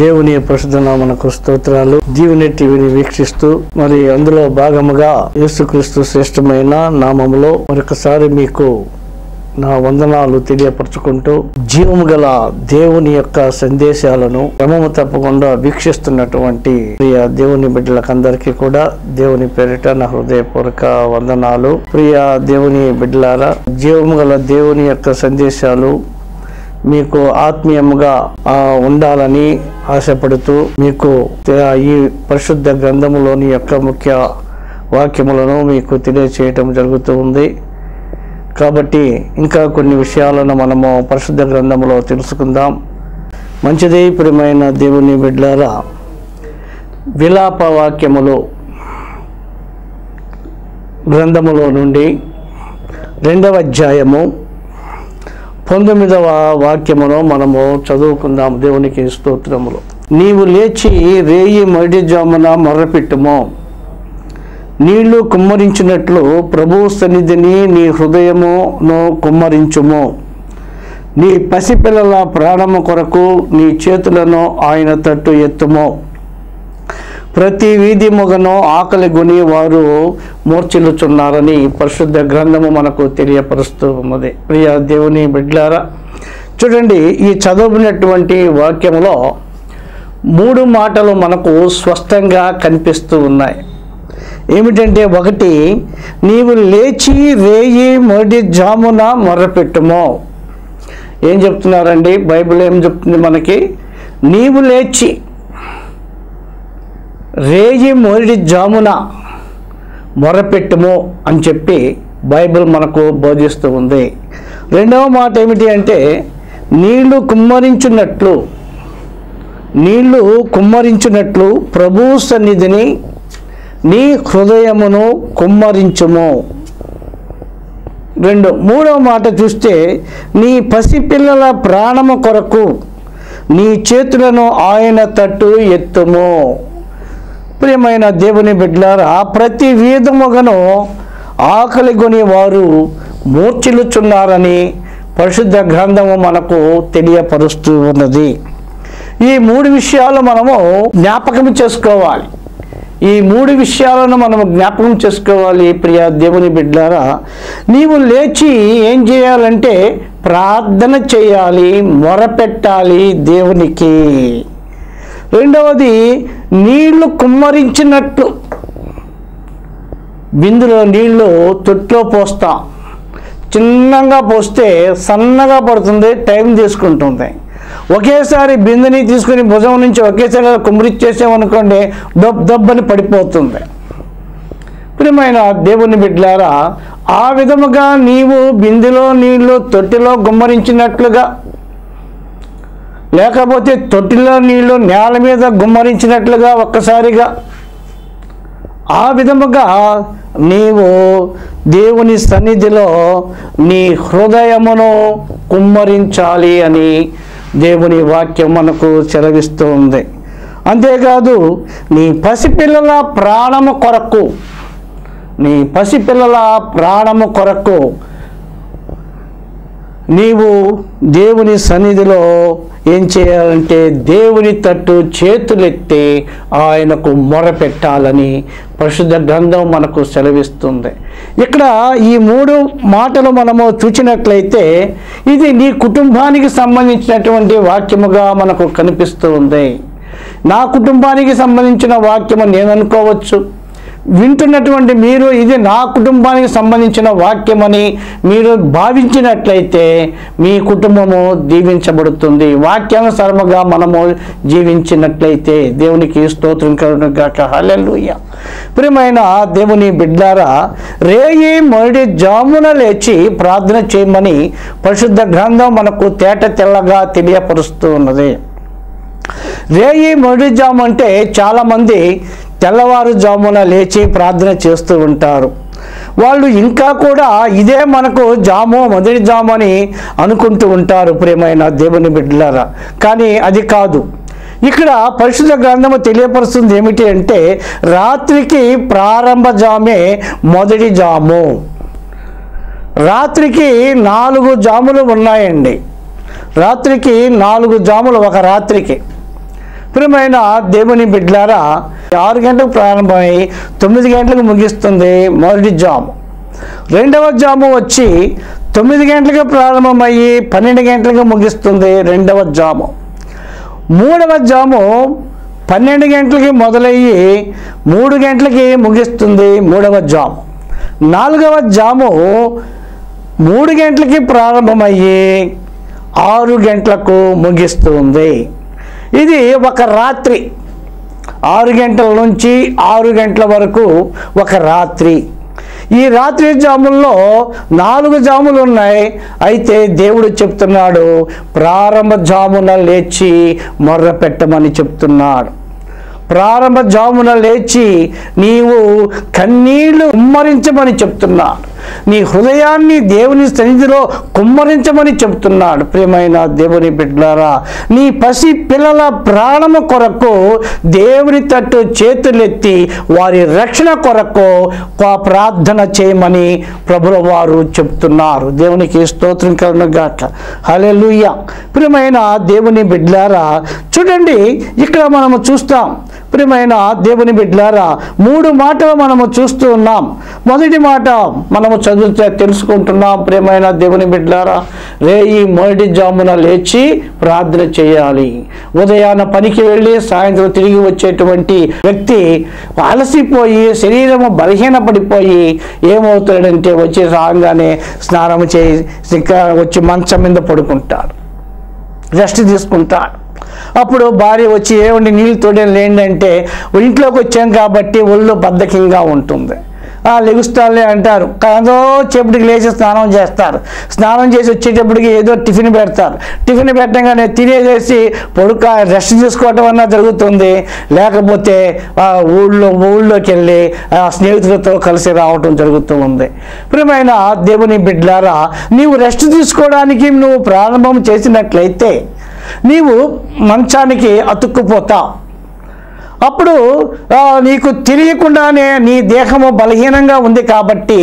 దేవుని పరిశుద్ధ మనకు స్తోత్రాలు. దీవుని టీవీని వీక్షిస్తూ మరి అందులో భాగముగా యేసుక్రీస్తు శ్రేష్టమైన నామములో మరొకసారి మీకు నా వందనాలు తెలియపరచుకుంటూ జీవము గల దేవుని యొక్క సందేశాలను క్రమము తప్పకుండా వీక్షిస్తున్నటువంటి ప్రియ దేవుని బిడ్డలకందరికీ కూడా దేవుని పేరిట నా హృదయపూర్వక వందనాలు. ప్రియ దేవుని బిడ్డలారా జీవము గల దేవుని యొక్క సందేశాలు మీకు ఆత్మీయముగా ఉండాలని ఆశపడుతూ మీకు ఈ పరిశుద్ధ గ్రంథములోని యొక్క ముఖ్య వాక్యములను మీకు తెలియచేయటం జరుగుతూ ఉంది. కాబట్టి ఇంకా కొన్ని విషయాలను మనము పరిశుద్ధ గ్రంథములో తెలుసుకుందాం. మంచిది ప్రియమైన దేవుని బిడ్డల విలాప వాక్యములు గ్రంథములో నుండి రెండవ అధ్యాయము పంతొమ్మిదవ వాక్యమును మనము చదువుకుందాం దేవునికి స్తోత్రములు. నీవు లేచి రేయి మడి జామున మొర్రపెట్టుము నీళ్ళు కుమ్మరించినట్లు ప్రభు సన్నిధిని నీ హృదయమును కుమ్మరించుము. నీ పసిపిల్లల ప్రాణము కొరకు నీ చేతులను ఆయన తట్టు ఎత్తుము. ప్రతి వీధి మొగను ఆకలి గుని వారు మూర్చిల్లుచున్నారని పరిశుద్ధ గ్రంథము మనకు తెలియపరుస్తూ ఉన్నది ప్రియ దేవుని బిడ్లారా చూడండి ఈ చదువునటువంటి వాక్యంలో మూడు మాటలు మనకు స్పష్టంగా కనిపిస్తూ ఉన్నాయి. ఏమిటంటే ఒకటి నీవు లేచి రేయి మొడి జామున మొర్రపెట్టుము ఏం చెప్తున్నారండి? బైబిల్ ఏం చెప్తుంది మనకి? నీవు లేచి రేయి మొదటి జామున మొరపెట్టుము అని చెప్పి బైబిల్ మనకు బోధిస్తూ ఉంది. రెండవ మాట ఏమిటి అంటే నీళ్ళు కుమ్మరించున్నట్లు నీళ్ళు కుమ్మరించున్నట్లు ప్రభు సన్నిధిని నీ హృదయమును కుమ్మరించుము. రెండు మూడవ మాట చూస్తే నీ పసిపిల్లల ప్రాణము కొరకు నీ చేతులను ఆయన తట్టు ఎత్తుము. ప్రియమైన దేవుని బిడ్డలారా ప్రతి వీధముగను ఆకలి కొని వారు మూర్చిలుచున్నారని పరిశుద్ధ గ్రంథము మనకు తెలియపరుస్తూ ఉన్నది. ఈ మూడు విషయాలు మనము జ్ఞాపకం చేసుకోవాలి. ఈ మూడు విషయాలను మనము జ్ఞాపకం చేసుకోవాలి ప్రియ దేవుని బిడ్డారా నీవు లేచి ఏం చేయాలంటే ప్రార్థన చేయాలి మొరపెట్టాలి దేవునికి. రెండవది నీళ్ళు కుమ్మరించినట్లు. బిందులో నీళ్ళు తొట్లో పోస్తాం. చిన్నగా పోస్తే సన్నగా పడుతుంది టైం తీసుకుంటుంది. ఒకేసారి బిందుని తీసుకుని భుజం నుంచి ఒకేసారి కుమ్మరిచ్చేసామనుకోండి దబ్ దబ్బని పడిపోతుంది. ప్రియమైన దేవుని బిడ్డలారా ఆ విధముగా నీవు బిందులో నీళ్ళు తొట్టిలో గుమ్మరించినట్లుగా లేకపోతే తొట్టిలో నీళ్ళు నేల మీద గుమ్మరించినట్లుగా ఒక్కసారిగా. ఆ విధముగా నీవు దేవుని సన్నిధిలో నీ హృదయమును కుమ్మరించాలి అని దేవుని వాక్యం మనకు చెలవిస్తూ ఉంది. అంతేకాదు నీ పసిపిల్లల ప్రాణము కొరకు నీ పసిపిల్లల ప్రాణము కొరకు నీవు దేవుని సన్నిధిలో ఏం చేయాలంటే దేవుని తట్టు చేతులెత్తి ఆయనకు మొరపెట్టాలని పరిశుద్ధ గ్రంథం మనకు సెలవిస్తుంది. ఇక్కడ ఈ మూడు మాటలు మనము చూచినట్లయితే ఇది నీ కుటుంబానికి సంబంధించినటువంటి వాక్యముగా మనకు కనిపిస్తూ ఉంది. నా కుటుంబానికి సంబంధించిన వాక్యము నేను అనుకోవచ్చు వింటున్నటువంటి మీరు ఇది నా కుటుంబానికి సంబంధించిన వాక్యమని మీరు భావించినట్లయితే మీ కుటుంబము దీవించబడుతుంది. వాక్యానుసారముగా మనము జీవించినట్లయితే దేవునికి స్తోత్రం కలుగుగాక హలెలుయ్య ప్రియమైన దేవుని బిడ్డారా రేయి మొదటి జామున లేచి ప్రార్థన చేయమని పరిశుద్ధ గ్రంథం మనకు తేట తెల్లగా తెలియపరుస్తూ ఉన్నది రేయి మొదటి జాము అంటే చాలామంది తెల్లవారుజామున లేచి ప్రార్థన చేస్తూ ఉంటారు. వాళ్ళు ఇంకా కూడా ఇదే మనకు జాము మొదటి జాము అని అనుకుంటూ ఉంటారు ప్రేమైన దేవుని బిడ్డలారా. కానీ అది కాదు. ఇక్కడ పరిశుద్ధ గ్రంథము తెలియపరుస్తుంది ఏమిటి అంటే రాత్రికి ప్రారంభ జామే మొదటి జాము. రాత్రికి నాలుగు జాములు ఉన్నాయండి. రాత్రికి నాలుగు జాములు ఒక రాత్రికి. ప్రియమైన దేవుని బిడ్డలారా ఆరు గంటలకు ప్రారంభమై తొమ్మిది గంటలకు ముగిస్తుంది మొదటి జాము. రెండవ జాము వచ్చి తొమ్మిది గంటలకు ప్రారంభమయ్యి పన్నెండు గంటలకు ముగిస్తుంది రెండవ జాము. మూడవ జాము పన్నెండు గంటలకి మొదలయ్యి మూడు గంటలకి ముగిస్తుంది మూడవ జాము. నాలుగవ జాము మూడు గంటలకి ప్రారంభమయ్యి ఆరు గంటలకు ముగిస్తుంది. ఇది ఒక రాత్రి. ఆరు గంటల నుంచి ఆరు గంటల వరకు ఒక రాత్రి. ఈ రాత్రి జాముల్లో నాలుగు జాములు ఉన్నాయి. అయితే దేవుడు చెప్తున్నాడు ప్రారంభ జామున లేచి మొర్ర పెట్టమని చెప్తున్నాడు. ప్రారంభ జామున లేచి నీవు కన్నీళ్ళు ఉమ్మరించమని చెప్తున్నాడు. నీ హృదయాన్ని దేవుని సన్నిధిలో కుమ్మరించమని చెబుతున్నాడు. ప్రియమైన దేవుని బిడ్డలారా నీ పసి పిల్లల ప్రాణము కొరకు దేవుని తట్టు చేతులెత్తి వారి రక్షణ కొరకు ప్రార్థన చేయమని ప్రభుల వారు చెప్తున్నారు దేవునికి స్తోత్రం హలే లూయ ప్రియమైన దేవుని బిడ్డలారా చూడండి ఇక్కడ మనము చూస్తాం. ప్రియమైన దేవుని బిడ్డలారా మూడు మాటలు మనము చూస్తూ ఉన్నాం. మొదటి మాట మనము చదివితే తెలుసుకుంటున్నాం ప్రియమైన దేవుని బిడ్డలారా ఈ మొదటి జామున లేచి ప్రార్థన చేయాలి. ఉదయాన పనికి వెళ్ళి సాయంత్రం తిరిగి వచ్చేటువంటి వ్యక్తి అలసిపోయి శరీరము బలహీనపడిపోయి ఏమవుతాడంటే వచ్చి రాగానే స్నానం చేసి వచ్చి మంచం మీద పడుకుంటాడు. రెస్ట్ తీసుకుంటాడు. అప్పుడు భార్య వచ్చి ఏమండి నీళ్ళు తోడేం లేండంటే ఇంట్లోకి వచ్చాం కాబట్టి ఒళ్ళు బద్ధకంగా ఉంటుంది. ఆ లెగుస్తాలే అంటారు. కాదో చెప్పుడికి లేచి స్నానం చేస్తారు. స్నానం చేసి వచ్చేటప్పటికి ఏదో టిఫిన్ పెడతారు. టిఫిన్ పెట్టగానే తినేసేసి పొడుక రెస్ట్ తీసుకోవటం అన్నా జరుగుతుంది. లేకపోతే ఆ ఊళ్ళో ఊళ్ళోకి వెళ్ళి ఆ స్నేహితులతో కలిసి రావటం జరుగుతూ ఉంది ప్రియమైన దేవుని బిడ్డలారా నీవు రెస్ట్ తీసుకోవడానికి నువ్వు ప్రారంభం చేసినట్లయితే నీవు మంచానికి అతుక్కుపోతా. అప్పుడు నీకు తెలియకుండానే నీ దేహము బలహీనంగా ఉంది కాబట్టి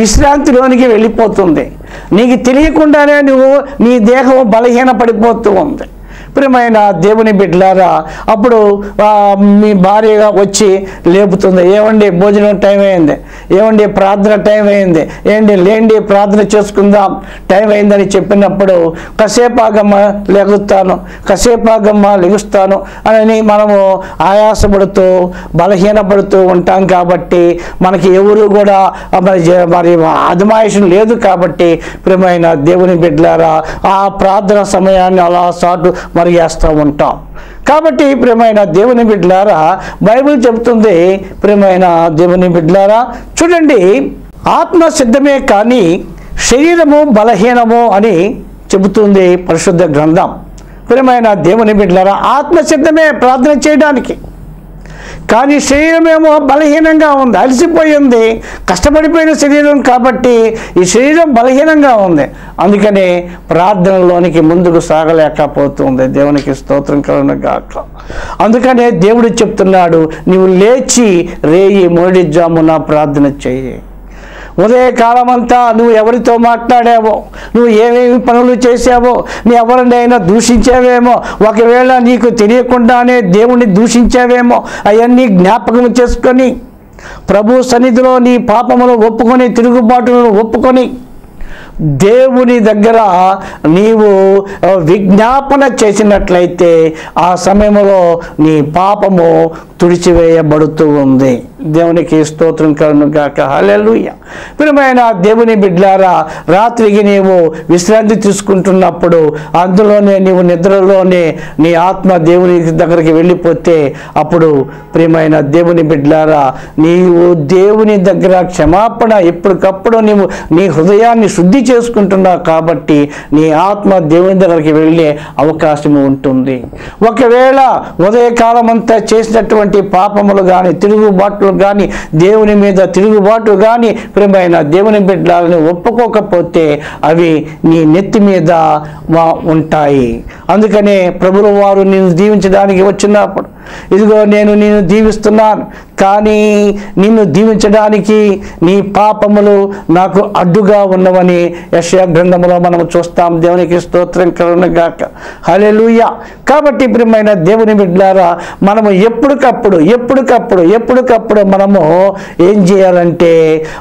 విశ్రాంతిలోనికి వెళ్ళిపోతుంది. నీకు తెలియకుండానే నువ్వు నీ దేహము బలహీన పడిపోతూ ఉంది. ప్రియమైన దేవుని బిడ్డలారా. అప్పుడు మీ భార్యగా వచ్చి లేపుతుంది. ఏమండి భోజనం టైం అయింది? ఏమండి ప్రార్థన టైం అయింది? ఏంటి లేండి ప్రార్థన చేసుకుందాం? టైం అయిందని చెప్పినప్పుడు కసేపాగమ్మ లెగుస్తాను. కసేపాగమ్మ లెగుస్తాను అని మనము ఆయాసపడుతూ బలహీనపడుతూ ఉంటాం కాబట్టి మనకి ఎవరు కూడా మరి మరి అదమాయిషం లేదు కాబట్టి ప్రియమైన దేవుని బిడ్డలారా ఆ ప్రార్థన సమయాన్ని అలా సాటు మరి చేస్తూ ఉంటాం. కాబట్టి ప్రియమైన దేవుని బిడ్డలారా బైబిల్ చెబుతుంది ప్రియమైన దేవుని బిడ్డలారా చూడండి ఆత్మ సిద్ధమే కానీ శరీరము బలహీనము అని చెబుతుంది పరిశుద్ధ గ్రంథం. ప్రియమైన దేవుని బిడ్డలారా ఆత్మ సిద్ధమే ప్రార్థన చేయడానికి. కానీ శరీరం ఏమో బలహీనంగా ఉంది అలసిపోయింది. కష్టపడిపోయిన శరీరం కాబట్టి ఈ శరీరం బలహీనంగా ఉంది. అందుకనే ప్రార్థనలోనికి ముందుకు సాగలేకపోతుంది. దేవునికి స్తోత్రం కలుగును గాక. అందుకనే దేవుడు చెప్తున్నాడు నీవు లేచి రేయి మొదటి జామున ప్రార్థన చెయ్యి. ఉదయకాలమంతా నువ్వు ఎవరితో మాట్లాడావో నువ్వు ఏమేమి పనులు చేసావో నీ ఎవరినైనా దూషించావేమో ఒకవేళ నీకు తెలియకుండానే దేవుణ్ణి దూషించావేమో అవన్నీ జ్ఞాపకం చేసుకొని ప్రభు సన్నిధిలో నీ పాపములు ఒప్పుకొని తిరుగుబాటులను ఒప్పుకొని దేవుని దగ్గర నీవు విజ్ఞాపన చేసినట్లయితే ఆ సమయంలో నీ పాపము తుడిచివేయబడుతూ ఉంది. దేవునికి స్తోత్రం కలును గాక. హల్లెలూయ. ప్రియమైన దేవుని బిడ్లారా రాత్రికి నీవు విశ్రాంతి తీసుకుంటున్నప్పుడు అందులోనే నీవు నిద్రలోనే నీ ఆత్మ దేవుని దగ్గరికి వెళ్ళిపోతే అప్పుడు ప్రియమైన దేవుని బిడ్లారా నీవు దేవుని దగ్గర క్షమాపణ ఎప్పటికప్పుడు నీవు నీ హృదయాన్ని శుద్ధి చేసుకుంటున్నావు కాబట్టి నీ ఆత్మ దేవుని దగ్గరికి వెళ్ళే అవకాశం ఉంటుంది. ఒకవేళ ఉదయకాలం అంతా చేసినటువంటి పాపములు కానీ తిరుగుబాట్లు కానీ దేవుని మీద తిరుగుబాటు కానీ ప్రేమైన దేవుని బిడ్డలని ఒప్పుకోకపోతే అవి నీ నెత్తి మీద ఉంటాయి. అందుకనే ప్రభుల వారు నేను దీవించడానికి వచ్చినప్పుడు ఇదిగో నేను నేను దీవిస్తున్నాను కానీ నిన్ను దీవించడానికి నీ పాపములు నాకు అడ్డుగా ఉన్నవని యశయ గ్రంథములో మనం చూస్తాం. దేవునికి స్తోత్రం కలుగునగాక హలెలుయ కాబట్టి ప్రియమైన దేవుని బిడ్డారా మనము ఎప్పటికప్పుడు ఎప్పటికప్పుడు ఎప్పటికప్పుడు మనము ఏం చేయాలంటే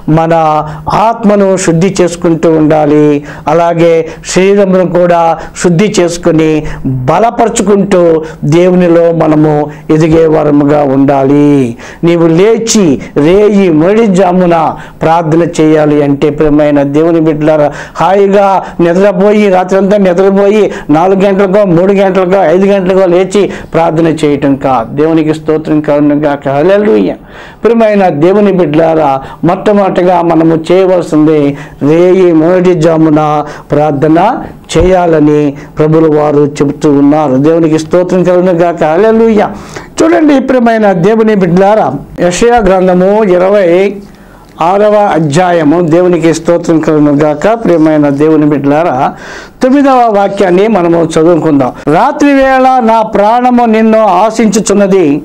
మన ఆత్మను శుద్ధి చేసుకుంటూ ఉండాలి. అలాగే శరీరమును కూడా శుద్ధి చేసుకుని బలపరుచుకుంటూ దేవునిలో మనము ఎదిగేవారముగా ఉండాలి. నీవు లేచి రేయి మొడి జామున ప్రార్థన చేయాలి అంటే ప్రియమైన దేవుని బిడ్డలారా హాయిగా నిద్రపోయి రాత్రంతా నిద్రపోయి నాలుగు గంటలకో మూడు గంటలకో ఐదు గంటలకో లేచి ప్రార్థన చేయటం కా దేవునికి స్తోత్రం కారణంగా హల్లెలూయ. ప్రియమైన దేవుని బిడ్డలారా మొట్టమొదటిగా మనము చేయవలసింది రేయి మొదటి జామున ప్రార్థన చేయాలని ప్రభులు వారు చెబుతూ ఉన్నారు. దేవునికి స్తోత్రం కలుగునగాక అలెలుయ్య చూడండి ప్రియమైన దేవుని బిడ్డారా యషయా గ్రంథము ఇరవై ఆరవ అధ్యాయము దేవునికి స్తోత్రం గాక. ప్రియమైన దేవుని బిడ్డలారా తొమ్మిదవ వాక్యాన్ని మనము చదువుకుందాం. రాత్రి వేళ నా ప్రాణము నిన్ను ఆశించుచున్నది.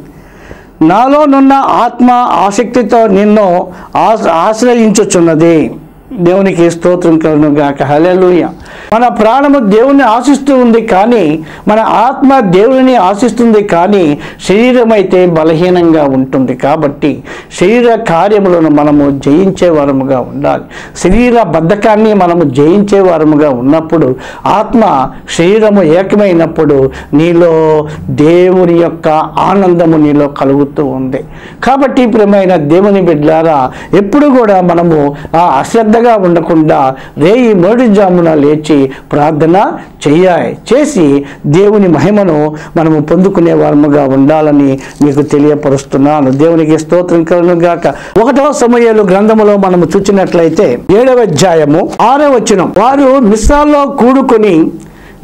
నాలోనున్న ఆత్మ ఆసక్తితో నిన్ను ఆశ ఆశ్రయించుచున్నది. దేవునికి స్తోత్రం కలను గాక హలెలుయ మన ప్రాణము దేవుని ఆశిస్తూ ఉంది కానీ మన ఆత్మ దేవుని ఆశిస్తుంది కానీ శరీరం అయితే బలహీనంగా ఉంటుంది కాబట్టి శరీర కార్యములను మనము జయించే వారముగా ఉండాలి. శరీర బద్ధకాన్ని మనము జయించే వారముగా ఉన్నప్పుడు ఆత్మ శరీరము ఏకమైనప్పుడు నీలో దేవుని యొక్క ఆనందము నీలో కలుగుతూ ఉంది. కాబట్టి ప్రియమైన దేవుని బిడ్డారా ఎప్పుడు కూడా మనము ఆ అశ్రద్ధ అశ్రద్ధగా ఉండకుండా రేయి మొదటి జామున లేచి ప్రార్థన చెయ్యాలి చేసి దేవుని మహిమను మనము పొందుకునే వారముగా ఉండాలని మీకు తెలియపరుస్తున్నాను. దేవునికి స్తోత్రం కలుగును గాక ఒకటవ సమయాలు గ్రంథములో మనము చూచినట్లయితే ఏడవ అధ్యాయము ఆరవ వచనం. వారు మిస్రాల్లో కూడుకొని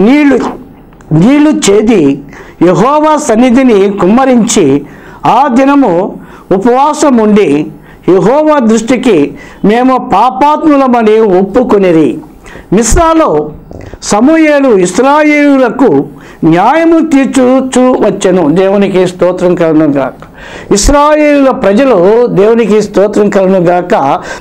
నీళ్ళు నీళ్ళు చేది యహోవా సన్నిధిని కుమ్మరించి ఆ దినము ఉపవాసం ఉండి యహోవా దృష్టికి మేము పాపాత్ములమని ఒప్పుకొనిరి. మిస్రాలో సమూయేలు ఇస్రాయేలులకు న్యాయము తీర్చు వచ్చెను. దేవునికి స్తోత్రం కలను గాక. ఇస్రాయేలుల ప్రజలు దేవునికి స్తోత్రం కలను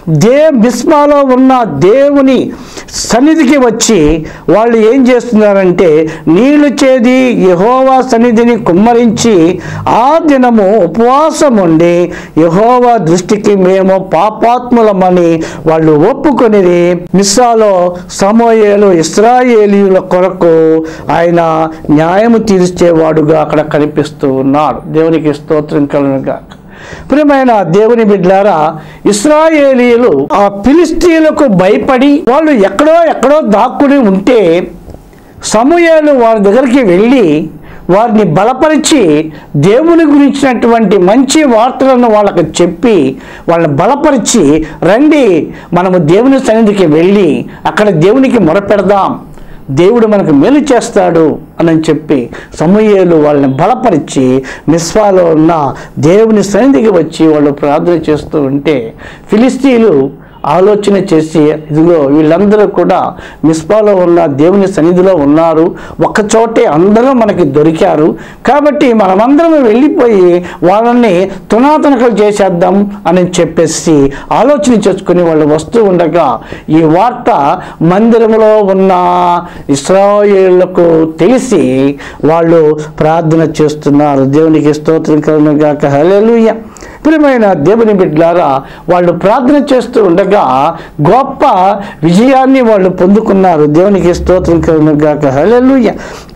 దే బిస్మాలో ఉన్న దేవుని సన్నిధికి వచ్చి వాళ్ళు ఏం చేస్తున్నారంటే నీళ్ళు చేది యహోవా సన్నిధిని కుమ్మరించి ఆ దినము ఉపవాసం ఉండి యహోవా దృష్టికి మేము పాపాత్ములమని వాళ్ళు ఒప్పుకొనిది మిస్సాలో సమోయేలు ఇస్రాయేలీయుల కొరకు ఆయన న్యాయము తీర్చేవాడుగా అక్కడ కనిపిస్తూ ఉన్నాడు. దేవునికి స్తోత్రం కలుగుగా ప్రియమైన దేవుని బిడ్లారా ఇస్రాయేలీయులు ఆ ఫిలిస్తీన్లకు భయపడి వాళ్ళు ఎక్కడో ఎక్కడో దాక్కుని ఉంటే సమూయేలు వారి దగ్గరికి వెళ్ళి వారిని బలపరిచి దేవుని గురించినటువంటి మంచి వార్తలను వాళ్ళకు చెప్పి వాళ్ళని బలపరిచి రండి మనము దేవుని సన్నిధికి వెళ్ళి అక్కడ దేవునికి మొరపెడదాం. దేవుడు మనకు మేలు చేస్తాడు అని చెప్పి సమూయేలు వాళ్ళని బలపరిచి మిస్వాలో ఉన్న దేవుని సన్నిధికి వచ్చి వాళ్ళు ప్రార్థన చేస్తూ ఉంటే ఫిలిస్తీన్లు ఆలోచన చేసి ఇదిగో వీళ్ళందరూ కూడా మిస్పాలో ఉన్న దేవుని సన్నిధిలో ఉన్నారు. ఒక్కచోటే అందరూ మనకి దొరికారు. కాబట్టి మనమందరం వెళ్ళిపోయి వాళ్ళని తునాతునకలు చేసేద్దాం అని చెప్పేసి ఆలోచన చేసుకుని వాళ్ళు వస్తూ ఉండగా ఈ వార్త మందిరంలో ఉన్న ఇస్రాయేళ్ళకు తెలిసి వాళ్ళు ప్రార్థన చేస్తున్నారు. దేవునికి స్తోత్రం కలుగుగాక హల్లెలూయ. ప్రియమైన దేవుని బిడ్డలారా వాళ్ళు ప్రార్థన చేస్తూ ఉండగా గొప్ప విజయాన్ని వాళ్ళు పొందుకున్నారు. దేవునికి స్తోత్రం కలుగుగాక హల్లెలూయ.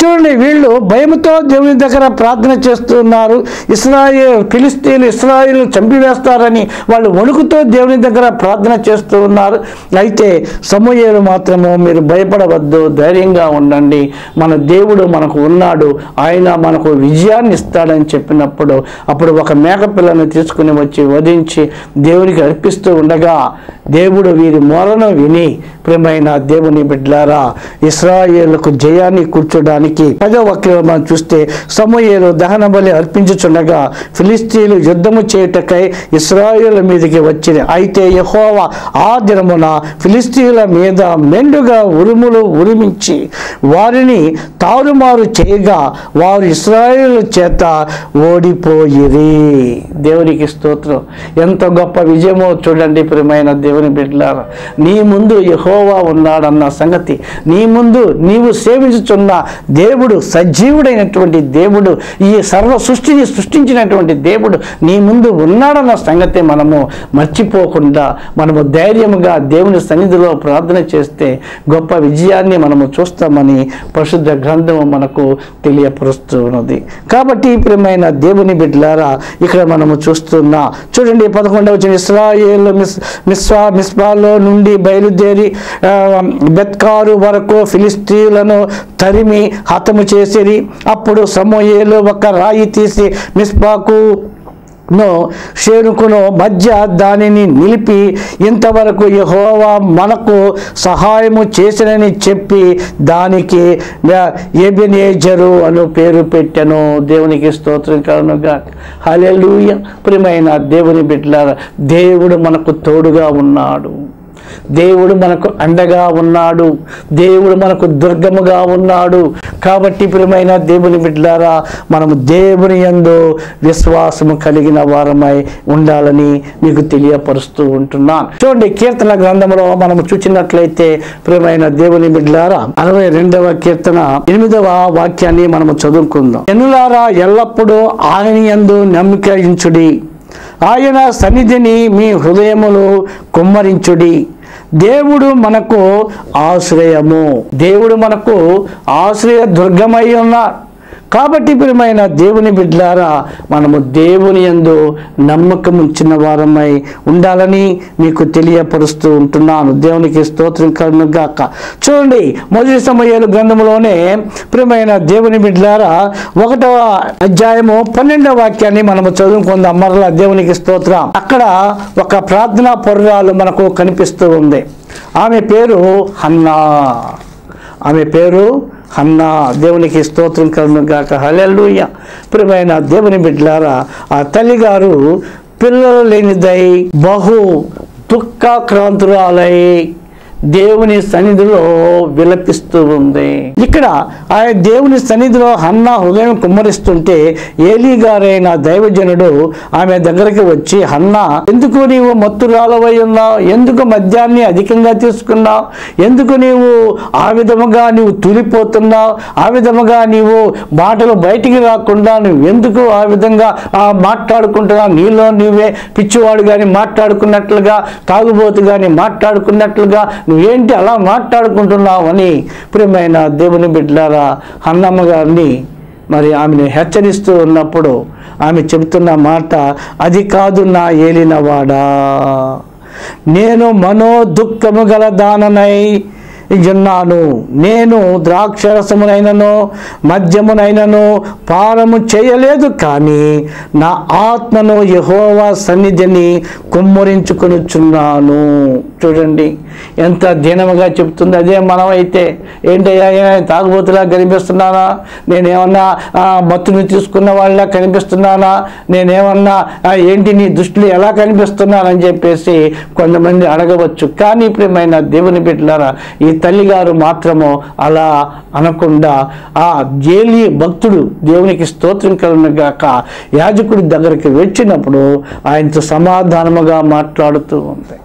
చూడండి వీళ్ళు భయముతో దేవుని దగ్గర ప్రార్థన చేస్తున్నారు ఇస్రాయేల్ ఫిలిస్తీన్ ఇస్రాయిల్ చంపివేస్తారని వాళ్ళు వణుకుతో దేవుని దగ్గర ప్రార్థన చేస్తూ ఉన్నారు. అయితే సమూహలు మాత్రము మీరు భయపడవద్దు ధైర్యంగా ఉండండి. మన దేవుడు మనకు ఉన్నాడు. ఆయన మనకు విజయాన్ని ఇస్తాడని చెప్పినప్పుడు అప్పుడు ఒక మేకపిల్లను తీసుకుని వచ్చి వధించి దేవునికి అర్పిస్తూ ఉండగా దేవుడు వీరి మొరను విని ప్రేమైన దేవుని బిడ్డలారా ఇస్రాయేళ్ళకు జయాన్ని కూర్చోడానికి పదవ వాక్యంలో మనం చూస్తే సమయలు దహన బలి అర్పించుచుండగా ఫిలిస్తీన్లు యుద్ధము చేయుటకై ఇస్రాయేల్ మీదకి వచ్చింది అయితే యెహోవా ఆ దినమున ఫిలిస్తీన్ల మీద మెండుగా ఉరుములు ఉరిమించి వారిని తారుమారు చేయగా వారు ఇస్రాయేల్ చేత ఓడిపోయిరి. దేవునికి స్తోత్రం. ఎంత గొప్ప విజయమో చూడండి ప్రియమైన దేవుని బిడ్డలారా. నీ ముందు యహోవా ఉన్నాడన్న సంగతి. నీ ముందు నీవు సేవించుచున్న దేవుడు సజీవుడైనటువంటి దేవుడు ఈ సర్వ సృష్టిని సృష్టించినటువంటి దేవుడు నీ ముందు ఉన్నాడన్న సంగతి మనము మర్చిపోకుండా మనము ధైర్యముగా దేవుని సన్నిధిలో ప్రార్థన చేస్తే గొప్ప విజయాన్ని మనము చూస్తామని పరిశుద్ధ గ్రంథము మనకు తెలియపరుస్తూ ఉన్నది కాబట్టి ప్రియమైన దేవుని బిడ్డలారా ఇక్కడ మనము చేస్తున్నా చూడండి పదకొండవ వచ్చిన ఇస్రాయేల్ మిస్ మిస్వా మిస్బాలో నుండి బయలుదేరి బెత్కారు వరకు ఫిలిస్తీన్లను తరిమి హతము చేసిరి. అప్పుడు సమోయేలు ఒక రాయి తీసి మిస్బాకు నో షేరుకును మధ్య దానిని నిలిపి ఇంతవరకు యహోవా మనకు సహాయము చేసినని చెప్పి దానికి ఎబినేజరు అను పేరు పెట్టాను. దేవునికి స్తోత్రం కలుగుగా హల్లెలూయ. ప్రియమైన దేవుని బిడ్డల దేవుడు మనకు తోడుగా ఉన్నాడు. దేవుడు మనకు అండగా ఉన్నాడు. దేవుడు మనకు దుర్గముగా ఉన్నాడు. కాబట్టి ప్రియమైన దేవుని బిడ్డారా మనము దేవుని యందు విశ్వాసము కలిగిన వారమై ఉండాలని మీకు తెలియపరుస్తూ ఉంటున్నాను. చూడండి కీర్తన గ్రంథంలో మనము చూచినట్లయితే ప్రియమైన దేవుని బిడ్డారా అరవై రెండవ కీర్తన ఎనిమిదవ వాక్యాన్ని మనము చదువుకుందాం. ఎన్నులారా ఎల్లప్పుడూ ఆయన యందు నమ్మకించుడి ఆయన సన్నిధిని మీ హృదయములు కుమ్మరించుడి. దేవుడు మనకు ఆశ్రయము. దేవుడు మనకు ఆశ్రయ దుర్గమై ఉన్నారు. కాబట్టి ప్రియమైన దేవుని బిడ్డలారా మనము దేవుని యందు నమ్మకం ఉంచిన వారమై ఉండాలని మీకు తెలియపరుస్తూ ఉంటున్నాను. దేవునికి స్తోత్రం కనుగాక చూడండి మొదటి సమయాలు గ్రంథంలోనే ప్రియమైన దేవుని బిడ్డలారా ఒకటవ అధ్యాయము పన్నెండవ వాక్యాన్ని మనము చదువుకుందాం. మరలా దేవునికి స్తోత్రం. అక్కడ ఒక ప్రార్థనా పొర్రాలు మనకు కనిపిస్తూ ఉంది. ఆమె పేరు హన్నా. ఆమె పేరు అన్న దేవునికి స్తోత్రం కలుగును గాక. హల్లెలూయ. ప్రియమైన దేవుని బిడ్డలారా ఆ తల్లిగారు పిల్లలు లేనిదై బహు దుఃఖాక్రాంతురాలై దేవుని సన్నిధిలో విలపిస్తూ ఉంది. ఇక్కడ ఆ దేవుని సన్నిధిలో హన్న హృదయం కుమ్మరిస్తుంటే ఏలీ గారైన దైవజనుడు ఆమె దగ్గరికి వచ్చి హన్న ఎందుకు నీవు మత్తురాలవై ఉన్నావు? ఎందుకు మద్యాన్ని అధికంగా తీసుకున్నావు? ఎందుకు నీవు ఆ విధముగా నీవు తూలిపోతున్నావు? ఆ విధముగా నీవు మాటలు బయటికి రాకుండా నువ్వు ఎందుకు ఆ విధంగా మాట్లాడుకుంటున్నావు? నీలో నీవే పిచ్చివాడు కానీ మాట్లాడుకున్నట్లుగా తాగుబోతు కానీ మాట్లాడుకున్నట్లుగా నువ్వేంటి అలా మాట్లాడుకుంటున్నావు అని ప్రియమైన దేవుని బిడ్డలారా అన్నమ్మ గారిని మరి ఆమెను హెచ్చరిస్తూ ఉన్నప్పుడు ఆమె చెబుతున్న మాట అది కాదు నా ఏలినవాడా. నేను మనో దుఃఖము గల దాననై ఉన్నాను నేను ద్రాక్షరసమునైనను మద్యమునైనను పానము చేయలేదు కానీ నా ఆత్మను యహోవా సన్నిధిని కుమ్మరించుకొనిచున్నాను. చూడండి ఎంత దీనముగా చెప్తుంది అదే మనమైతే. ఏంటయ్యా తాగుబోతులా కనిపిస్తున్నానా? నేనేమన్నా మత్తుని తీసుకున్న వాళ్ళ కనిపిస్తున్నానా? నేనేమన్నా ఏంటి నీ దృష్టిలో ఎలా కనిపిస్తున్నానని చెప్పేసి కొంతమంది అడగవచ్చు. కానీ ప్రియమైన దేవుని బిడ్డలారా ఈ తల్లిగారు మాత్రము అలా అనకుండా ఆ జేలి భక్తుడు దేవునికి స్తోత్రం కలుగుగాక యాజకుడి దగ్గరికి వచ్చినప్పుడు ఆయనతో సమాధానముగా మాట్లాడుతూ ఉంది.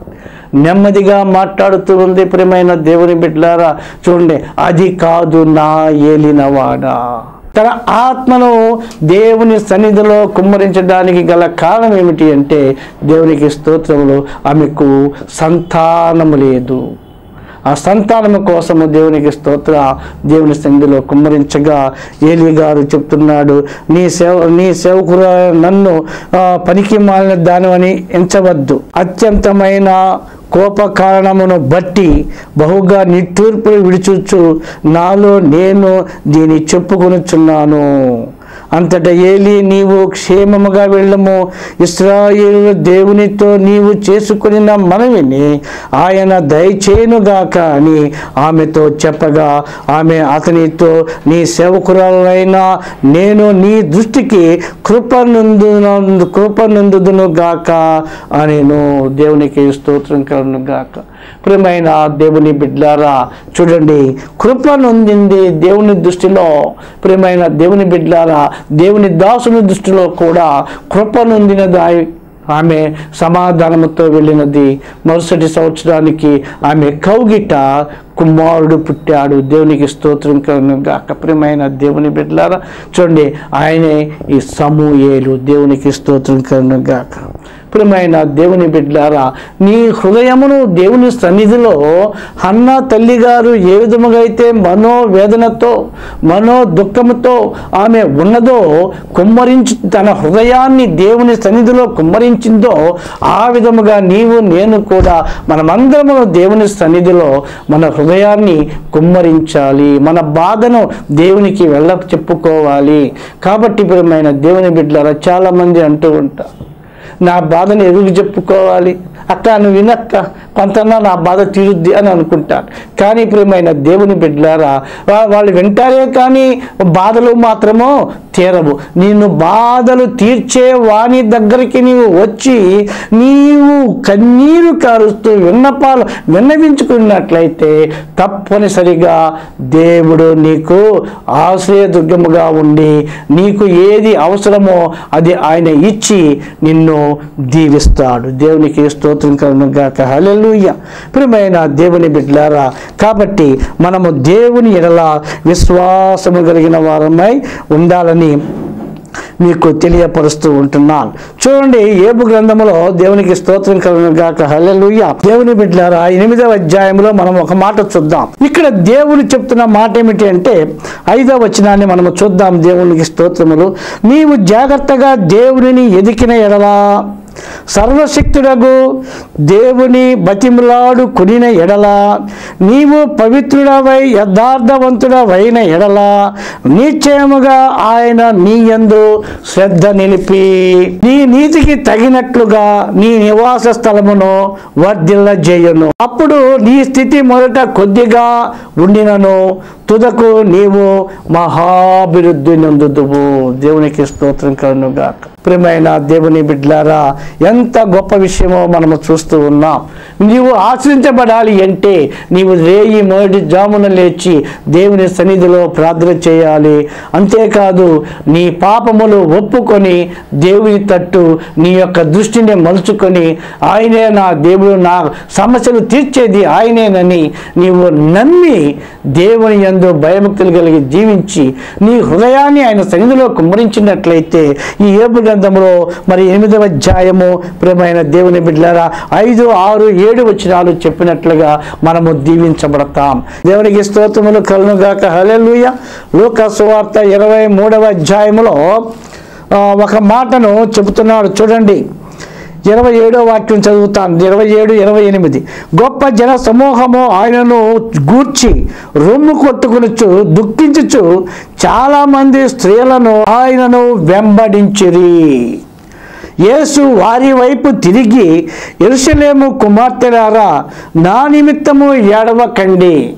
నెమ్మదిగా మాట్లాడుతూ ఉంది. ప్రియమైన దేవుని బిడ్డలారా చూడండి. అది కాదు నా ఏలినవాడా. తన ఆత్మను దేవుని సన్నిధిలో కుమ్మరించడానికి గల కారణం ఏమిటి అంటే దేవునికి స్తోత్రములు ఆమెకు సంతానము లేదు. ఆ సంతానము కోసము దేవునికి స్తోత్ర దేవుని సంధిలో కుమ్మరించగా ఏలి గారు చెప్తున్నాడు నీ సేవ నీ సేవకుర నన్ను పనికి మాలిన దానివని ఎంచవద్దు. అత్యంతమైన కోప కారణమును బట్టి బహుగా నిట్టూర్పులు విడిచుచు. నాలో నేను దీన్ని చెప్పుకొనుచున్నాను. అంతటా ఏలి నీవు క్షేమముగా వెళ్ళము. ఇస్రాయేలు దేవునితో నీవు చేసుకునిన మనవిని ఆయన దయచేయునుగాక అని ఆమెతో చెప్పగా ఆమె అతనితో నీ సేవకురాలైన నేను నీ దృష్టికి కృపనందు కృపనందుదును గాక అనేను. దేవునికి స్తోత్రం కలను గాక. ప్రియమైన దేవుని బిడ్లారా చూడండి కృప నొందింది దేవుని దృష్టిలో. ప్రియమైన దేవుని బిడ్లారా దేవుని దాసుని దృష్టిలో కూడా కృప నొందినది ఆమె సమాధానముతో వెళ్ళినది. మరుసటి సంవత్సరానికి ఆమె కౌగిట కుమారుడు పుట్టాడు. దేవునికి స్తోత్రం కలుగును గాక. ప్రియమైన దేవుని బిడ్డలారా చూడండి ఆయనే ఈ సమూయేలు. దేవునికి స్తోత్రం కలుగును గాక. ప్రియమైన దేవుని బిడ్డలారా నీ హృదయమును దేవుని సన్నిధిలో అన్న తల్లి గారు ఏ విధముగా అయితే మనోవేదనతో మనో దుఃఖముతో ఆమె ఉన్నదో కుమ్మరించి తన హృదయాన్ని దేవుని సన్నిధిలో కుమ్మరించిందో ఆ విధముగా నీవు నేను కూడా మనమందరము దేవుని సన్నిధిలో మన హృదయాన్ని కుమ్మరించాలి. మన బాధను దేవునికి వెళ్ళ చెప్పుకోవాలి. కాబట్టి ప్రియమైన దేవుని బిడ్డలారా చాలామంది అంటూ ఉంటారు. నా బాధను ఎదుగు చెప్పుకోవాలి. అక్క నువ్వు వినక్క కొంతన్నా నా బాధ తీరుద్ది అని అనుకుంటాను కానీ ప్రియమైన దేవుని బిడ్డలారా వాళ్ళు వింటారే కానీ బాధలు మాత్రమో తీరవు. నేను బాధలు తీర్చే వాణి దగ్గరికి నీవు వచ్చి నీవు కన్నీరు కారుస్తూ విన్నపాలు విన్నవించుకున్నట్లయితే తప్పనిసరిగా దేవుడు నీకు ఆశ్రయదుర్గముగా ఉండి నీకు ఏది అవసరమో అది ఆయన ఇచ్చి నిన్ను దీవిస్తాడు. దేవునికి స్తోత్రం కలుగాక హలెలుయ్య ప్రియమైన దేవుని బిడ్డలారా కాబట్టి మనము దేవుని ఎడల విశ్వాసము కలిగిన వారమై ఉండాలని మీకు తెలియపరుస్తూ ఉంటున్నాను. చూడండి ఏబు గ్రంథములో దేవునికి స్తోత్రం కలుగును గాక. దేవుని బిడ్డలారా ఎనిమిదవ అధ్యాయంలో మనం ఒక మాట చూద్దాం. ఇక్కడ దేవుడు చెప్తున్న మాట ఏమిటి అంటే ఐదవ వచనాన్ని మనం చూద్దాం దేవునికి స్తోత్రములు. నీవు జాగ్రత్తగా దేవునిని ఎదికిన ఎడలా? సర్వశక్తుడగు దేవుని బతిములాడు కొనిన ఎడల నీవు పవిత్రుడవై యథార్థవంతుడవైన ఎడల నిశ్చయముగా ఆయన నీ యందు శ్రద్ధ నిలిపి నీ నీతికి తగినట్లుగా నీ నివాస స్థలమును వర్ధిల్ల చేయను అప్పుడు నీ స్థితి మొదట కొద్దిగా ఉండినను తుదకు నీవు మహాభివృద్ధి నందుదువు. దేవునికి స్తోత్రం కలుగుగాక ప్రియమైన దేవుని బిడ్లారా ఎంత గొప్ప విషయమో మనము చూస్తూ ఉన్నాం. నీవు ఆశ్రయించబడాలి అంటే నీవు రేయి మొదటి జామున లేచి దేవుని సన్నిధిలో ప్రార్థన చేయాలి. అంతేకాదు నీ పాపములు ఒప్పుకొని దేవుని తట్టు నీ యొక్క దృష్టిని మలుచుకొని ఆయనే నా దేవుడు నా సమస్యలు తీర్చేది ఆయనేనని నీవు నమ్మి దేవుని యందు భయభక్తులు కలిగి జీవించి నీ హృదయాన్ని ఆయన సన్నిధిలో కుమ్మరించినట్లయితే ఈ ఏబుగా గ్రంథంలో మరి ఎనిమిదవ అధ్యాయము. ప్రేమైన దేవుని బిడ్డలారా ఐదు ఆరు ఏడు వచ్చినాలు చెప్పినట్లుగా మనము దీవించబడతాం. దేవునికి స్తోత్రములు కలునుగాక హలెలుయ లోక సువార్త ఇరవై మూడవ అధ్యాయములో ఒక మాటను చెబుతున్నాడు. చూడండి. ఇరవై ఏడో వాక్యం చదువుతాను. ఇరవై ఏడు ఇరవై ఎనిమిది. గొప్ప జన సమూహము ఆయనను గూర్చి రొమ్ము కొట్టుకునిచ్చు దుఃఖించుచు చాలామంది స్త్రీలను ఆయనను వెంబడించిరి. యేసు వారి వైపు తిరిగి ఎరుసలేము కుమార్తెలారా నా నిమిత్తము ఏడవకండి.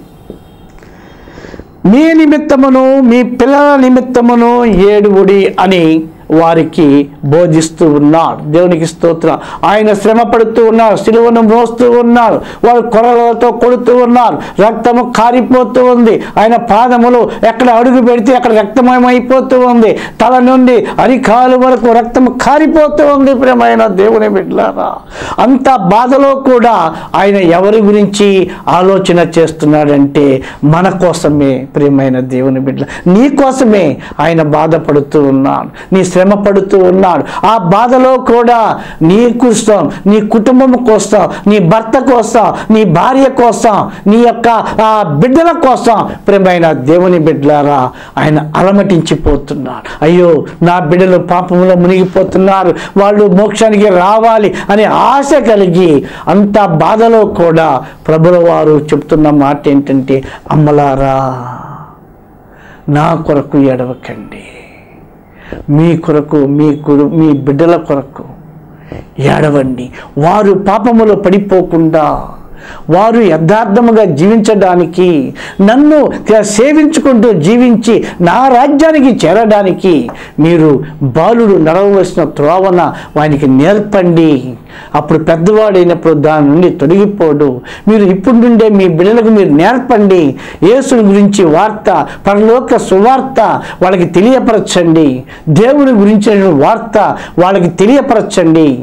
మీ నిమిత్తమును మీ పిల్లల నిమిత్తమును ఏడువుడి అని వారికి బోధిస్తూ ఉన్నాడు దేవునికి స్తోత్ర. ఆయన శ్రమ పడుతూ ఉన్నారు సిలువను మోస్తూ ఉన్నారు వారు కొరలతో కొడుతూ ఉన్నారు రక్తము కారిపోతూ ఉంది. ఆయన పాదములు ఎక్కడ అడుగు పెడితే అక్కడ రక్తమయమైపోతూ ఉంది. తల నుండి అరికాలు వరకు రక్తము కారిపోతూ ఉంది. ప్రేమైన దేవుని బిడ్డారా అంత బాధలో కూడా ఆయన ఎవరి గురించి ఆలోచన చేస్తున్నాడంటే మన కోసమే. ప్రియమైన దేవుని బిడ్డ నీ కోసమే ఆయన బాధపడుతూ ఉన్నాడు. నీ శ్రమ పడుతూ ఉన్నాడు. ఆ బాధలో కూడా నీ కోసం నీ కుటుంబం కోసం నీ భర్త కోసం నీ భార్య కోసం నీ యొక్క ఆ బిడ్డల కోసం ప్రేమైన దేవుని బిడ్డలారా ఆయన అలమటించిపోతున్నాడు. అయ్యో నా బిడ్డలు పాపంలో మునిగిపోతున్నారు. వాళ్ళు మోక్షానికి రావాలి అనే ఆశ కలిగి అంత బాధలో కూడా ప్రభుల వారు చెప్తున్న మాట ఏంటంటే అమ్మలారా నా కొరకు ఎడవకండి మీ కొరకు మీ కొడు మీ బిడ్డల కొరకు ఏడవండి. వారు పాపములో పడిపోకుండా వారు యథార్థముగా జీవించడానికి నన్ను సేవించుకుంటూ జీవించి నా రాజ్యానికి చేరడానికి మీరు బాలుడు నడవలసిన త్రోవన వానికి నేర్పండి. అప్పుడు పెద్దవాడైనప్పుడు దాని నుండి తొలగిపోడు. మీరు ఇప్పుడు నుండే మీ బిడ్డలకు మీరు నేర్పండి. యేసుని గురించి వార్త పరలోక సువార్త వాళ్ళకి తెలియపరచండి. దేవుని గురించిన వార్త వాళ్ళకి తెలియపరచండి.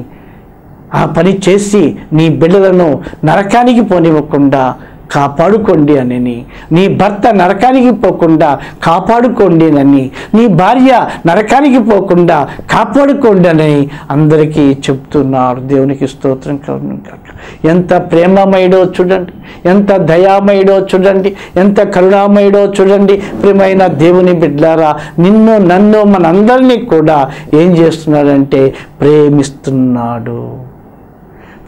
ఆ పని చేసి నీ బిడ్డలను నరకానికి పోనివ్వకుండా కాపాడుకోండి అని నీ భర్త నరకానికి పోకుండా కాపాడుకోండి అని నీ భార్య నరకానికి పోకుండా కాపాడుకోండి అని అందరికీ చెప్తున్నారు. దేవునికి స్తోత్రం కాక ఎంత ప్రేమమయుడో చూడండి. ఎంత దయామయుడో చూడండి. ఎంత కరుణామయుడో చూడండి. ప్రేమైన దేవుని బిడ్డారా నిన్ను నన్ను మనందరినీ కూడా ఏం చేస్తున్నాడంటే ప్రేమిస్తున్నాడు.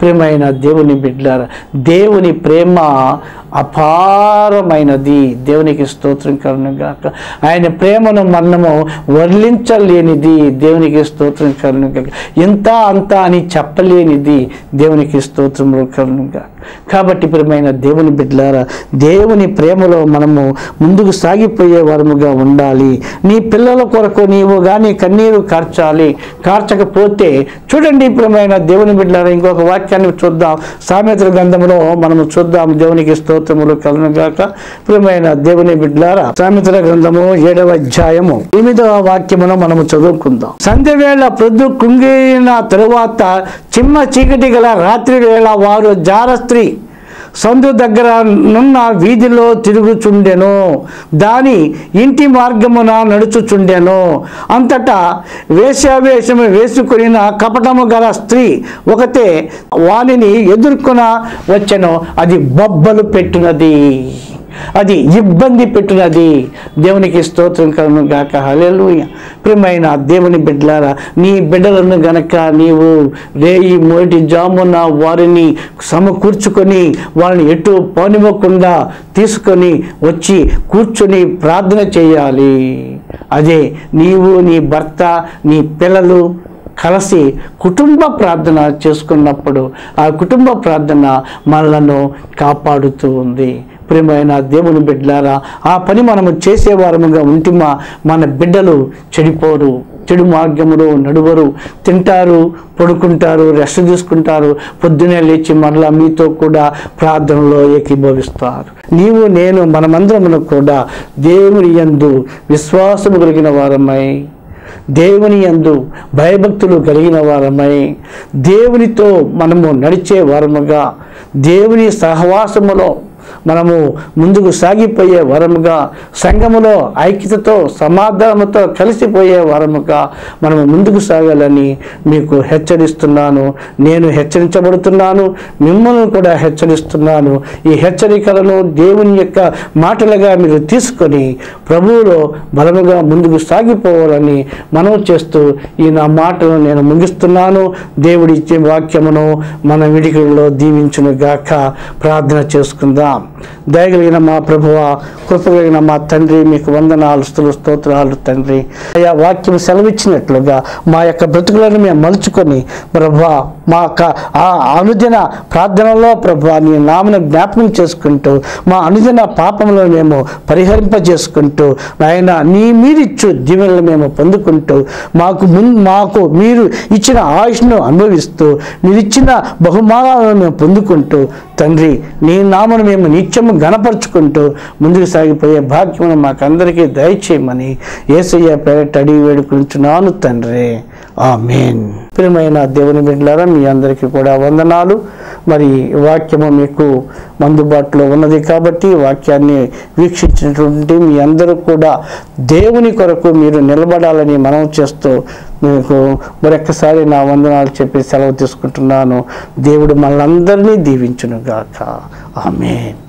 ప్రేమైన దేవుని బిడ్డారా దేవుని ప్రేమ అపారమైనది. దేవునికి స్తోత్రం కలుగుగాక ఆయన ప్రేమను మనము వర్ణించలేనిది. దేవునికి స్తోత్రం కలుగుగాక ఎంత అంత అని చెప్పలేనిది దేవునికి స్తోత్రములు కలుగుగాక కాబట్టి ప్రియమైన దేవుని బిడ్డలారా దేవుని ప్రేమలో మనము ముందుకు సాగిపోయే వారముగా ఉండాలి. నీ పిల్లల కొరకు నీవు కానీ కన్నీరు కార్చాలి. కార్చకపోతే చూడండి ప్రియమైన దేవుని బిడ్డలారా ఇంకొక వాక్యాన్ని చూద్దాం. సామెతల గ్రంథంలో మనము చూద్దాం దేవునికి స్తోత్రములు కలనుగాక ప్రియమైన దేవుని బిడ్లారా సామెతల గ్రంథము ఏడవ అధ్యాయము. ఎనిమిదవ వాక్యమును మనము చదువుకుందాం. సంధ్య వేళ ప్రొద్దు కుంగిన తరువాత చిమ్మ చీకటి గల రాత్రి వేళ వారు జారస్త్రీ సందు దగ్గర నున్న వీధిలో తిరుగుచుండెను. దాని ఇంటి మార్గమున నడుచుచుండెను. అంతటా వేషావేషము వేసుకుని కపటము గల స్త్రీ ఒకతే వానిని ఎదుర్కొన వచ్చెను. అది బొబ్బలు పెట్టినది. అది ఇబ్బంది పెట్టినది. దేవునికి స్తోత్రం కలను గాక. హల్లెలూయ. ప్రియమైన దేవుని బిడ్డలారా నీ బిడ్డలను గనక నీవు రేయి మొదటి జామున వారిని సమకూర్చుకొని వాళ్ళని ఎటు పోనివ్వకుండా తీసుకొని వచ్చి కూర్చొని ప్రార్థన చేయాలి. అదే నీవు నీ భర్త నీ పిల్లలు కలిసి కుటుంబ ప్రార్థన చేసుకున్నప్పుడు ఆ కుటుంబ ప్రార్థన మనలను కాపాడుతూ ఉంది. ప్రియమైన దేవుని బిడ్డలారా ఆ పని మనము చేసేవారముగా ఉంటిమా? మన బిడ్డలు చెడిపోరు చెడు మార్గములో నడువరు తింటారు పడుకుంటారు రెస్ట్ తీసుకుంటారు పొద్దునే లేచి మరలా మీతో కూడా ప్రార్థనలో ఏకీభవిస్తారు. నీవు నేను మనమందరమును కూడా దేవుని యందు విశ్వాసము కలిగిన వారమై దేవుని యందు భయభక్తులు కలిగిన వారమై దేవునితో మనము నడిచే వారముగా దేవుని సహవాసములో మనము ముందుకు సాగిపోయే వరముగా సంఘములో ఐక్యతతో సమాధానముతో కలిసిపోయే వరముగా మనము ముందుకు సాగాలని మీకు హెచ్చరిస్తున్నాను. నేను హెచ్చరించబడుతున్నాను మిమ్మల్ని కూడా హెచ్చరిస్తున్నాను. ఈ హెచ్చరికలను దేవుని యొక్క మాటలుగా మీరు తీసుకొని ప్రభువులో బలముగా ముందుకు సాగిపోవాలని మనం చేస్తూ ఈ నా మాటను నేను ముగిస్తున్నాను. దేవుడి ఇచ్చే వాక్యమును మన విడికల్లో దీవించును గాక ప్రార్థన చేసుకుందాం. దయగలిగిన మా ప్రభువ కృపగలిగిన మా తండ్రి మీకు వందనాలు స్థులు స్తోత్రాలు తండ్రి. అయా వాక్యం సెలవిచ్చినట్లుగా మా యొక్క బ్రతుకులను మేము మలుచుకొని ప్రభా మా యొక్క ఆ అనుదిన ప్రార్థనలో ప్రభా నీ నామను జ్ఞాపకం చేసుకుంటూ మా అనుదిన పాపంలో మేము పరిహరింపజేసుకుంటూ ఆయన నీ మీరిచ్చు దీవెనలు మేము పొందుకుంటూ మాకు ముందు మాకు మీరు ఇచ్చిన ఆయుష్ను అనుభవిస్తూ మీరిచ్చిన బహుమానాలను మేము పొందుకుంటూ తండ్రి నీ నామను మేము నిత్యము గణపరుచుకుంటూ ముందుకు సాగిపోయే భాగ్యమును మాకందరికీ దయచేయమని ఏసయ్య పేరట అడిగి వేడుకుంటున్నాను తండ్రి. ఆమెన్. ప్రియమైన దేవుని బిడ్డలారా మీ అందరికీ కూడా వందనాలు. మరి వాక్యము మీకు అందుబాటులో ఉన్నది కాబట్టి వాక్యాన్ని వీక్షించినటువంటి మీ అందరూ కూడా దేవుని కొరకు మీరు నిలబడాలని మనం చేస్తూ మీకు మరొక్కసారి నా వందనాలు చెప్పి సెలవు తీసుకుంటున్నాను. దేవుడు మనందరినీ దీవించునుగాక. ఆమెన్.